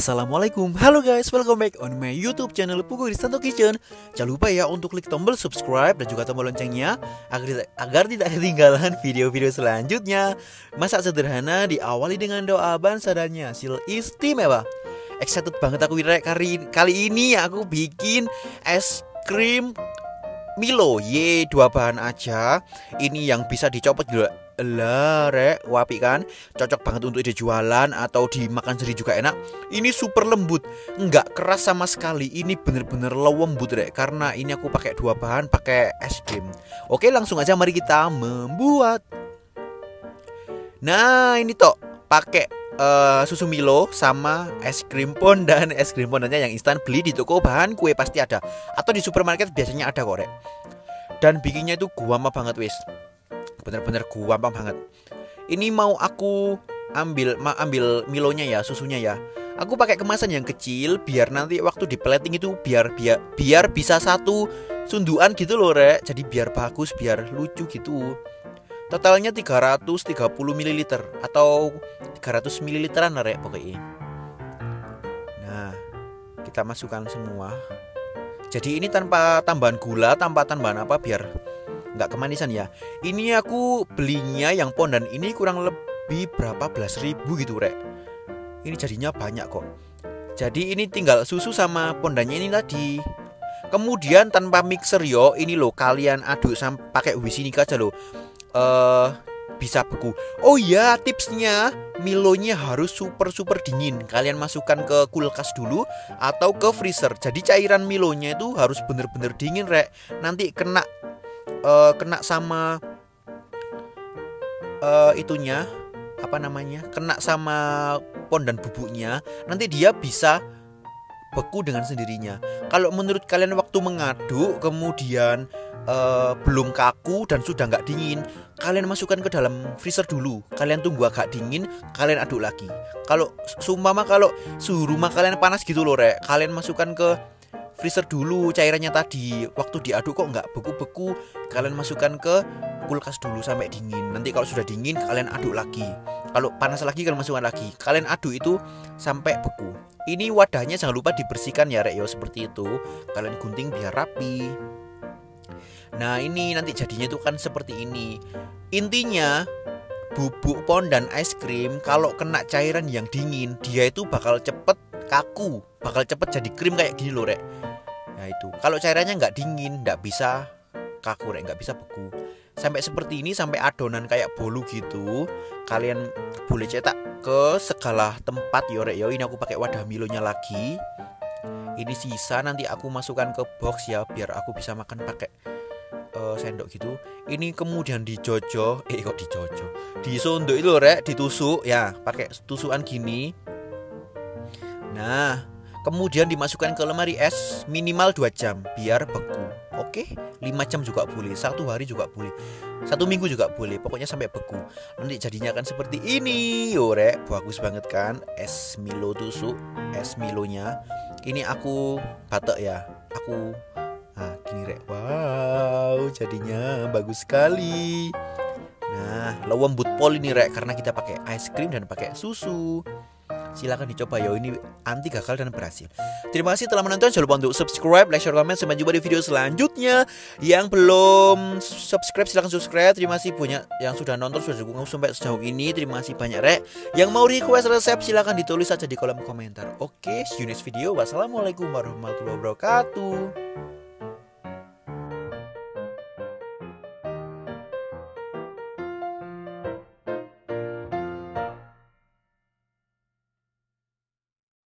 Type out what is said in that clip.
Assalamualaikum, halo guys, welcome back on my YouTube channel Pugu Kristanto Kitchen. Jangan lupa ya untuk klik tombol subscribe dan juga tombol loncengnya agar, agar tidak ketinggalan video-video selanjutnya. Masak sederhana diawali dengan doa bansa dan hasil istimewa. Excited banget aku kali, kali ini aku bikin es krim Milo. Ye, dua bahan aja. Ini yang bisa dicopot. Juga lah wapi kan? Cocok banget untuk ide jualan atau dimakan sendiri juga enak. Ini super lembut. Nggak keras sama sekali. Ini bener-bener lembut rek. Karena ini aku pakai dua bahan pakai es krim. Oke langsung aja mari kita membuat. Nah ini toh. Pakai uh, susu Milo sama es krim pon dan es krim pondannya yang instan. Beli di toko bahan kue pasti ada. Atau di supermarket biasanya ada kok rek. Dan bikinnya itu guama banget wis? Bener-bener gampang banget. Ini mau aku ambil ma ambil milonya ya susunya ya. Aku pakai kemasan yang kecil biar nanti waktu di plating itu biar biar biar bisa satu sunduan gitu loh rek. Jadi biar bagus biar lucu gitu totalnya 330 ml atau 300 ml lah pokoknya. Nah kita masukkan semua. Jadi ini tanpa tambahan gula tanpa tambahan apa biar nggak kemanisan ya. Ini aku belinya yang pondan ini kurang lebih berapa? Belas ribu gitu rek. Ini jadinya banyak kok. Jadi ini tinggal susu sama pondannya ini tadi. Kemudian tanpa mixer yo ini loh kalian aduk sampai pakai wisinika aja loh uh, bisa beku. Oh ya, tipsnya Milonya harus super super dingin. Kalian masukkan ke kulkas dulu atau ke freezer. Jadi cairan Milonya itu harus bener-bener dingin, Rek. Nanti kena uh, kena sama uh, itunya apa namanya kena sama pon dan bubuknya nanti dia bisa beku dengan sendirinya kalau menurut kalian waktu mengaduk kemudian uh, belum kaku dan sudah nggak dingin kalian masukkan ke dalam freezer dulu. Kalian tunggu agak dingin kalian aduk lagi. Kalau sumpama kalau suhu rumah kalian panas gitu loh rek. Kalian masukkan ke freezer dulu cairannya tadi. Waktu diaduk kok nggak beku-beku kalian masukkan ke kulkas dulu sampai dingin. Nanti kalau sudah dingin kalian aduk lagi. Kalau panas lagi kalian masukkan lagi. Kalian aduk itu sampai beku. Ini wadahnya jangan lupa dibersihkan ya rek yo seperti itu. Kalian gunting biar rapi nah ini nanti jadinya itu kan seperti ini. Intinya bubuk pon dan es krim kalau kena cairan yang dingin dia itu bakal cepet kaku bakal cepet jadi krim kayak gini loh rek. Nah itu. Kalau cairannya nggak dingin nggak bisa kaku nggak bisa beku. Sampai seperti ini sampai adonan kayak bolu gitu kalian boleh cetak ke segala tempat yorek yo ini aku pakai wadah milonya lagi ini sisa nanti aku masukkan ke box ya biar aku bisa makan pakai uh, sendok gitu ini kemudian dijojo eh kok dijojo disondok itu rek ditusuk ya pakai tusukan gini nah Kemudian dimasukkan ke lemari es minimal 2 jam biar beku. Oke, 5 jam juga boleh, satu hari juga boleh, satu minggu juga boleh. Pokoknya sampai beku. Nanti jadinya akan seperti ini, ore, bagus banget kan? Es Milo tusuk, es Milonya. Ini aku batek ya, aku nah gini rek. Wow, jadinya bagus sekali. Nah, lembut pol ini rek karena kita pakai es krim dan pakai susu silahkan dicoba ya ini anti gagal dan berhasil. Terima kasih telah menonton. Jangan lupa untuk subscribe like share komen. Sampai jumpa di video selanjutnya. Yang belum subscribe silahkan subscribe. Terima kasih banyak yang sudah nonton sudah dukung sampai sejauh ini. Terima kasih banyak rek. Yang mau request resep silahkan ditulis saja di kolom komentar. Oke see you next video. Wassalamualaikum warahmatullahi wabarakatuh